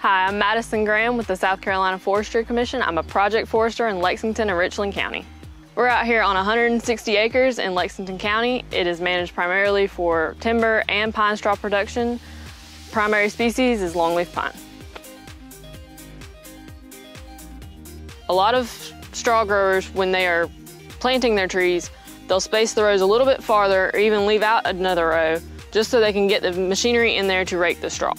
Hi, I'm Madison Graham with the South Carolina Forestry Commission. I'm a project forester in Lexington and Richland County. We're out here on 160 acres in Lexington County. It is managed primarily for timber and pine straw production. Primary species is longleaf pine. A lot of straw growers, when they are planting their trees, they'll space the rows a little bit farther or even leave out another row just so they can get the machinery in there to rake the straw.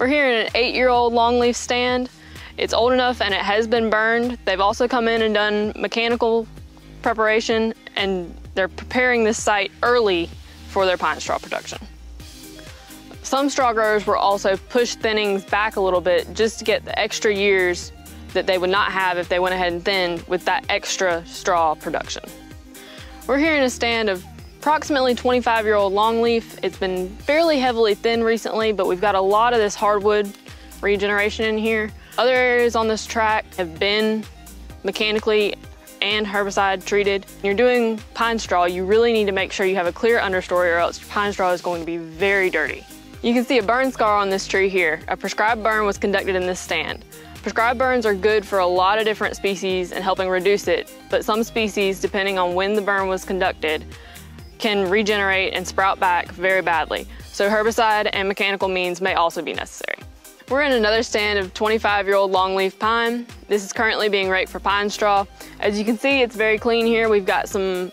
We're here in an eight-year-old longleaf stand. It's old enough and it has been burned. They've also come in and done mechanical preparation and they're preparing this site early for their pine straw production. Some straw growers will also push thinnings back a little bit just to get the extra years that they would not have if they went ahead and thinned with that extra straw production. We're here in a stand of approximately 25 year old longleaf. It's been fairly heavily thin recently, but we've got a lot of this hardwood regeneration in here. Other areas on this track have been mechanically and herbicide treated. When you're doing pine straw, you really need to make sure you have a clear understory or else your pine straw is going to be very dirty. You can see a burn scar on this tree here. A prescribed burn was conducted in this stand. Prescribed burns are good for a lot of different species and helping reduce it, but some species, depending on when the burn was conducted, can regenerate and sprout back very badly, so herbicide and mechanical means may also be necessary. We're in another stand of 25-year-old longleaf pine. This is currently being raked for pine straw. As you can see, it's very clean here. We've got some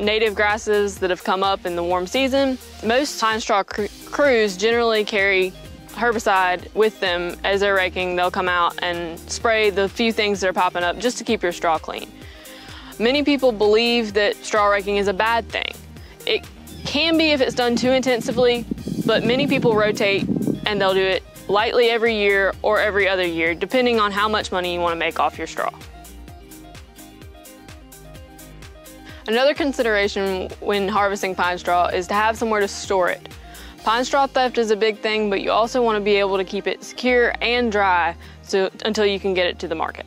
native grasses that have come up in the warm season. Most pine straw cr crews generally carry herbicide with them as they're raking. They'll come out and spray the few things that are popping up just to keep your straw clean. Many people believe that straw raking is a bad thing. It can be if it's done too intensively, but many people rotate and they'll do it lightly every year or every other year, depending on how much money you want to make off your straw. Another consideration when harvesting pine straw is to have somewhere to store it. Pine straw theft is a big thing, but you also want to be able to keep it secure and dry so, until you can get it to the market.